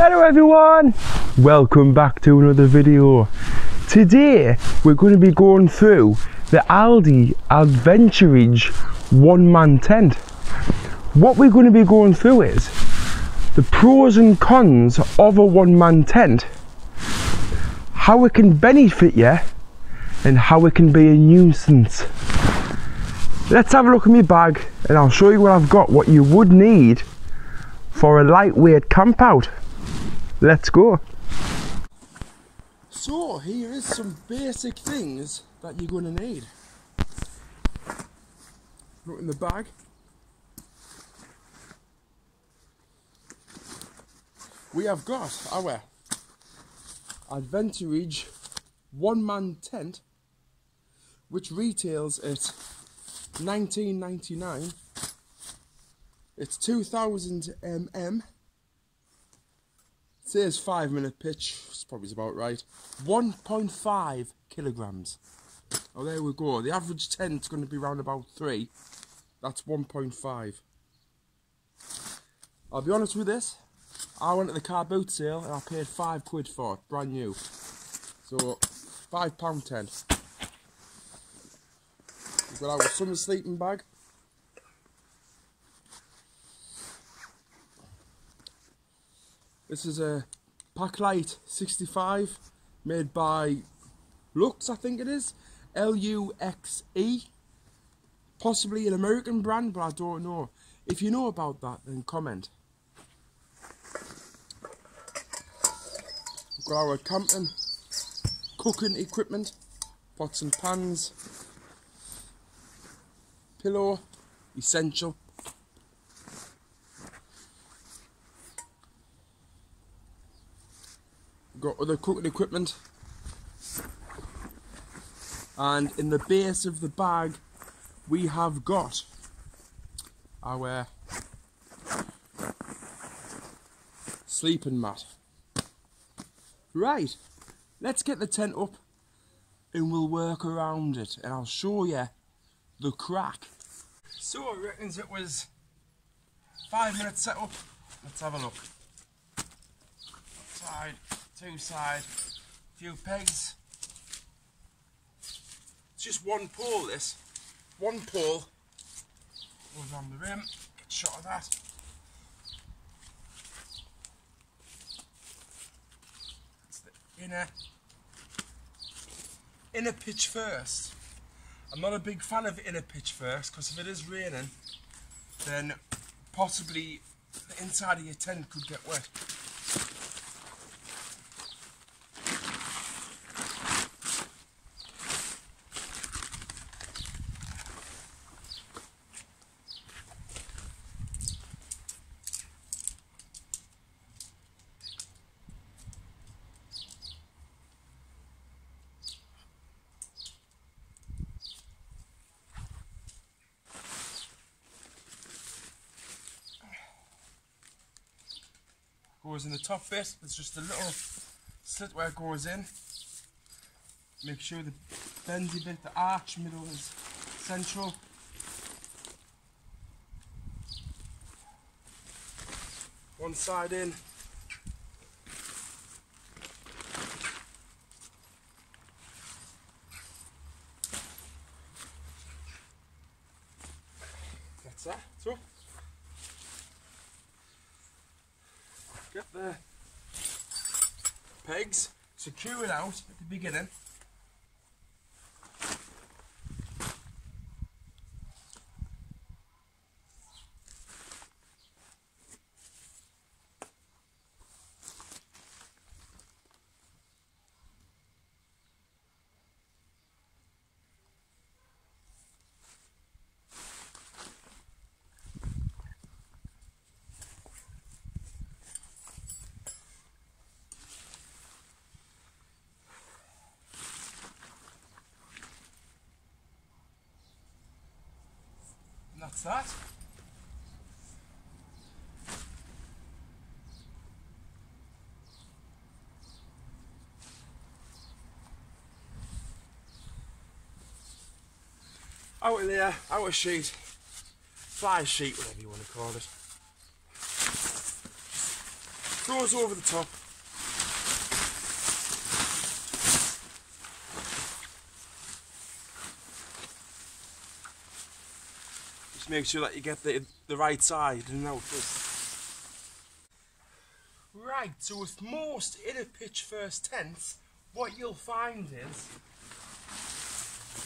Hello everyone! Welcome back to another video. Today we're going to be going through the Aldi Adventuridge one man tent. What we're going to be going through is the pros and cons of a one man tent, how it can benefit you and how it can be a nuisance. Let's have a look at my bag and I'll show you what I've got, what you would need for a lightweight camp out. Let's go. So here is some basic things that you're going to need. Look in the bag. We have got our Adventuridge one man tent which retails at 19.99 it's 2000 mm says 5 minute pitch. It's probably about right. 1.5 kilograms. Oh there we go. The average tent is going to be around about 3 that's 1.5 I'll be honest with this. I went to the car boot sale and I paid 5 quid for it. Brand new. So £5 tent We've got our summer sleeping bag. This is a Paclite 65 made by Lux, I think it is. L-U-X-E. Possibly an American brand, but I don't know. If you know about that, then comment. We've got our camping, cooking equipment, pots and pans, pillow, essential. Got other cooking equipment. And in the base of the bag, we have got our sleeping mat. Right, let's get the tent up and we'll work around it and I'll show you the crack. So I reckons it was five minutes setup. Let's have a look. Side, two side, few pegs. It's just one pole this. One pole goes on the rim. Get shot of that. It's the inner inner pitch first. I'm not a big fan of inner pitch first because if it is raining then possibly the inside of your tent could get wet. Goes in the top bit. There's just a little slit where it goes in. Make sure the bendy bit, the arch middle is central. One side in. That's that. So get the pegs, it out at the beginning. That's that. Out of there, out of sheet, fly sheet, whatever you want to call it. throws over the top. Make sure that you get the, the right side and out. Right, so with most inner pitch first tents, what you'll find is,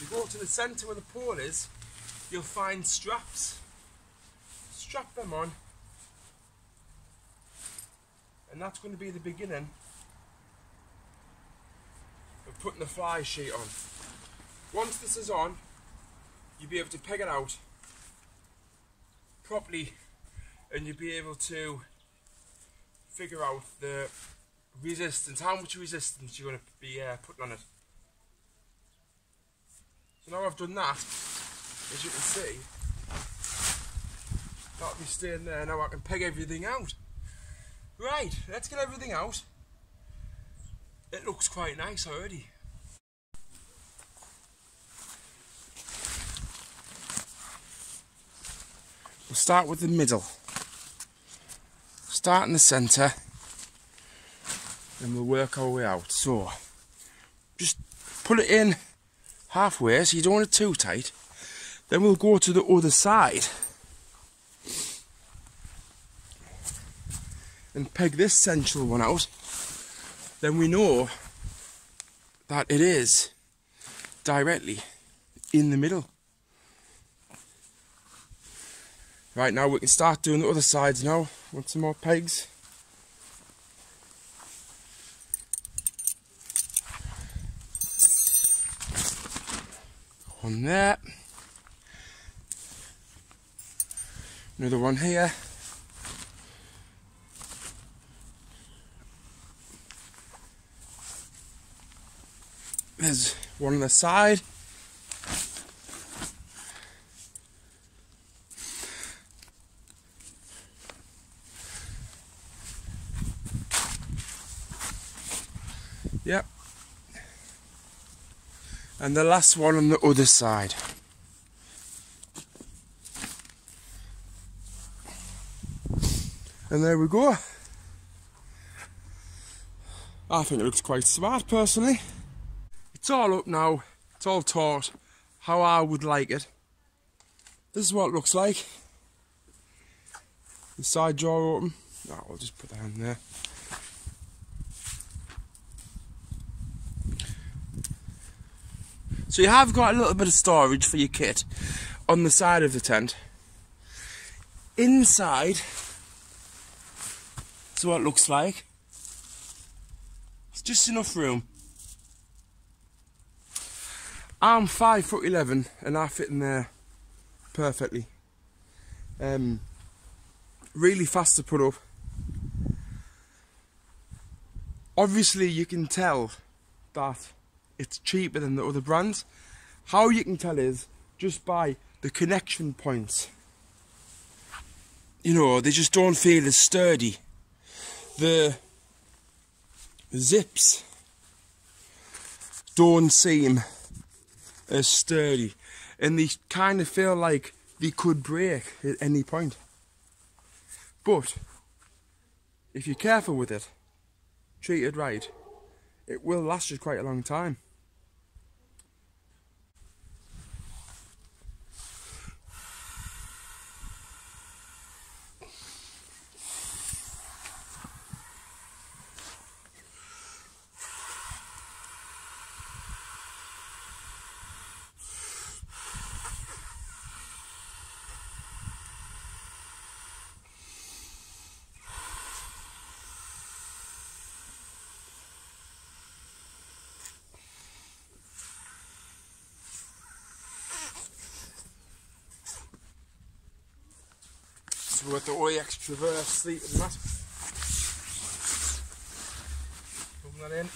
you go to the centre where the pole is, you'll find straps. Strap them on, and that's going to be the beginning of putting the fly sheet on. Once this is on, you'll be able to peg it out properly and you'll be able to figure out the resistance, how much resistance you're going to be uh, putting on it. So now I've done that, as you can see, that'll be staying there, now I can peg everything out. Right, let's get everything out. It looks quite nice already. We'll start with the middle. Start in the centre and we'll work our way out. So, just pull it in halfway so you don't want it too tight. Then we'll go to the other side and peg this central one out. Then we know that it is directly in the middle. Right now we can start doing the other sides now. Want some more pegs? One there. Another one here. There's one on the side. Yep. And the last one on the other side. And there we go. I think it looks quite smart personally. It's all up now, it's all taut, how I would like it. This is what it looks like. The side jaw open. Oh, I'll just put that in there. So you have got a little bit of storage for your kit on the side of the tent. Inside, is what it looks like. It's just enough room. I'm five foot eleven and I fit in there perfectly. Um, really fast to put up. Obviously you can tell that it's cheaper than the other brands. How you can tell is just by the connection points. You know, they just don't feel as sturdy. The zips don't seem as sturdy and they kind of feel like they could break at any point. But if you're careful with it, treat it right, it will last you quite a long time. With the OEX Traverse sleeping mat. Put that in.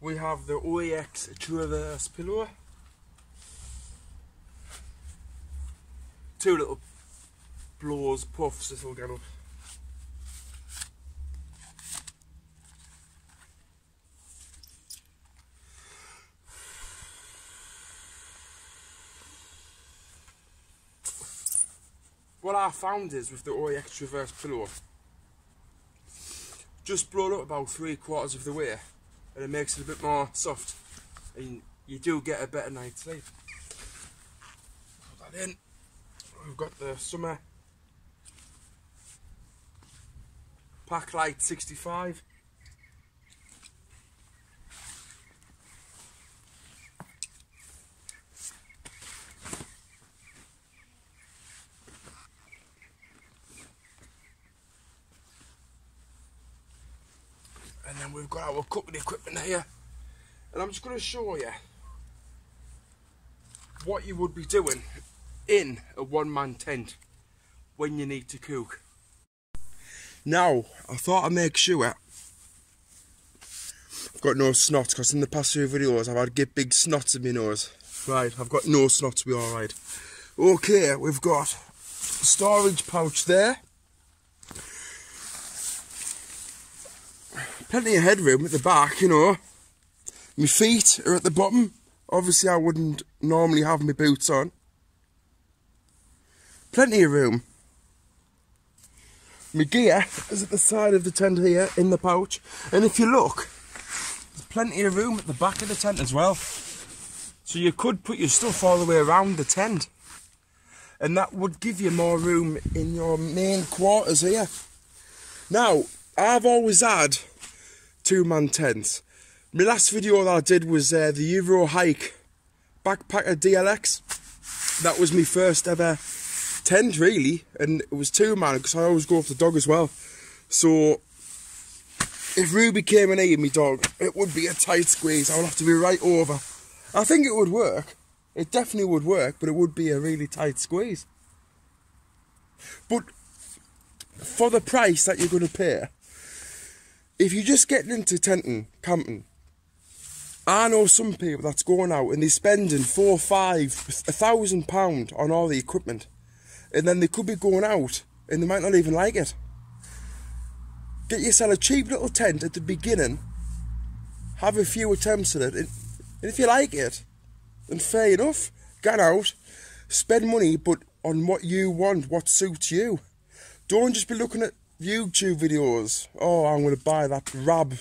We have the OEX Traverse pillow. Two little blows, puffs, this will get up. What I found is with the OEX Traverse pillow, just brought up about three quarters of the way and it makes it a bit more soft and you do get a better night's sleep. Put that in. We've got the summer Paclite 65. And then we've got our cooking equipment here. And I'm just going to show you what you would be doing in a one-man tent when you need to cook. Now, I thought I'd make sure I've got no snot because in the past few videos I've had get big snots in my nose. Right, I've got no snot to be alright. Okay, we've got storage pouch there. Plenty of headroom at the back, you know. My feet are at the bottom. Obviously I wouldn't normally have my boots on. Plenty of room. My gear is at the side of the tent here in the pouch. And if you look, there's plenty of room at the back of the tent as well. So you could put your stuff all the way around the tent. And that would give you more room in your main quarters here. Now, I've always had two-man tents. My last video that I did was uh, the Euro Hike. Backpacker DLX. That was my first ever tent really and it was two man because I always go off the dog as well. So if Ruby came and ate me dog it would be a tight squeeze. I would have to be right over. I think it would work. It definitely would work but it would be a really tight squeeze. But for the price that you're going to pay if you're just getting into tenting camping I know some people that's going out and they're spending four, five, a thousand pound on all the equipment and then they could be going out and they might not even like it. Get yourself a cheap little tent at the beginning, have a few attempts at it, and, if you like it, then fair enough, get out, spend money, but on what you want, what suits you. Don't just be looking at YouTube videos. Oh, I'm going to buy that Rab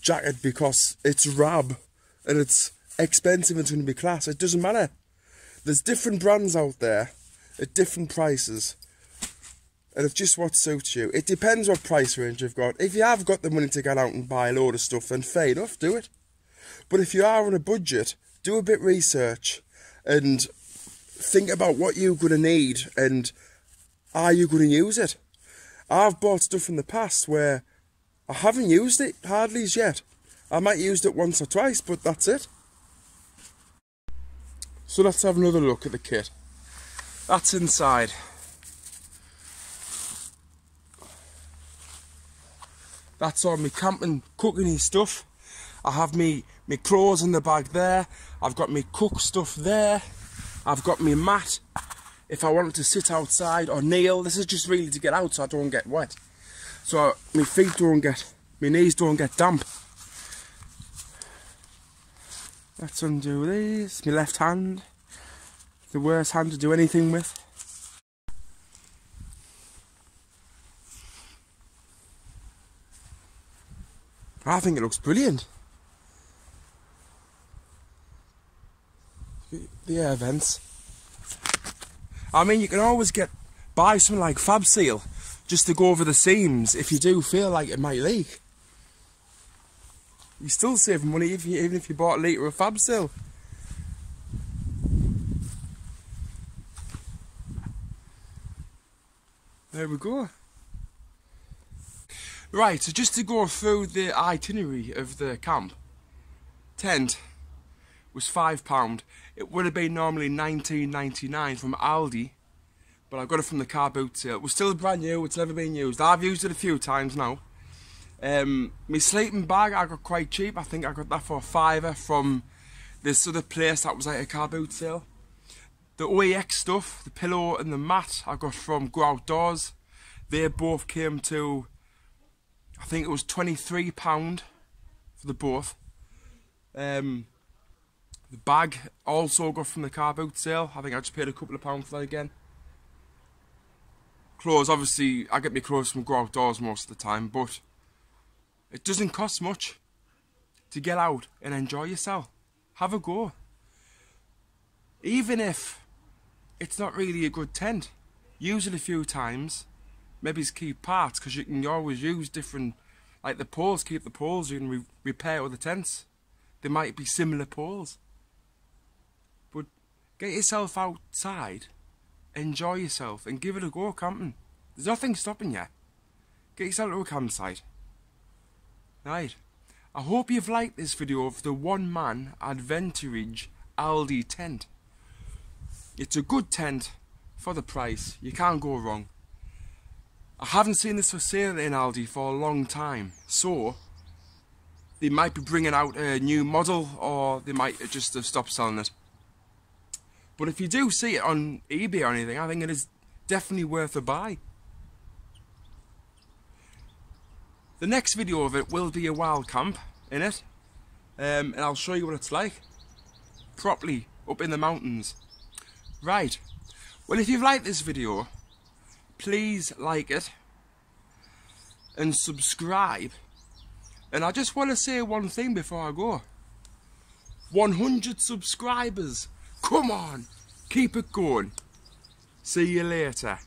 jacket because it's Rab and it's expensive and it's going to be class. It doesn't matter. There's different brands out there at different prices and it's just what suits you. It depends what price range you've got. If you have got the money to get out and buy a load of stuff, then fair enough, do it. But if you are on a budget, do a bit research and think about what you're going to need and are you going to use it. I've bought stuff in the past where I haven't used it hardly as yet. I might use it once or twice, but that's it. So let's have another look at the kit. That's inside. That's all my camping cooking stuff. I have me my clothes in the bag there. I've got my cook stuff there. I've got my mat if I wanted to sit outside or kneel. This is just really to get out so I don't get wet. So my feet don't get, my knees don't get damp. Let's undo these. My left hand the worst hand to do anything with. I think it looks brilliant. The air vents. I mean, you can always get buy something like Fabsil just to go over the seams if you do feel like it might leak. You still save money if you, even if you bought a litre of Fabsil. There we go. Right, so just to go through the itinerary of the camp. Tent was £5. It would have been normally 19.99 from Aldi, but I got it from the car boot sale. It was still brand new, it's never been used. I've used it a few times now. Um, my sleeping bag I got quite cheap. I think I got that for a fiver from this other place that was like a car boot sale. The OEX stuff, the pillow and the mat, I got from Go Outdoors. They both came to, I think it was £23 for the both. Um, the bag also got from the car boot sale. I think I just paid a couple of pounds for that again. Clothes, obviously, I get my clothes from Go Outdoors most of the time, but It doesn't cost much to get out and enjoy yourself. Have a go. Even if it's not really a good tent, use it a few times. Maybe it's keep parts because you can always use different, like the poles, keep the poles, you can re repair other tents. They might be similar poles. Get yourself outside, enjoy yourself, and give it a go camping. There's nothing stopping you. Get yourself to a campsite. Right. I hope you've liked this video of the one man Adventuridge Aldi tent. It's a good tent for the price. You can't go wrong. I haven't seen this for sale in Aldi for a long time. So, they might be bringing out a new model or they might just have stopped selling it. But if you do see it on eBay or anything, I think it is definitely worth a buy. The next video of it will be a wild camp in it. Um, and I'll show you what it's like. Properly up in the mountains. Right. Well, if you've liked this video, please like it and subscribe. And I just want to say one thing before I go. 100 subscribers. Come on. Keep it going. See you later.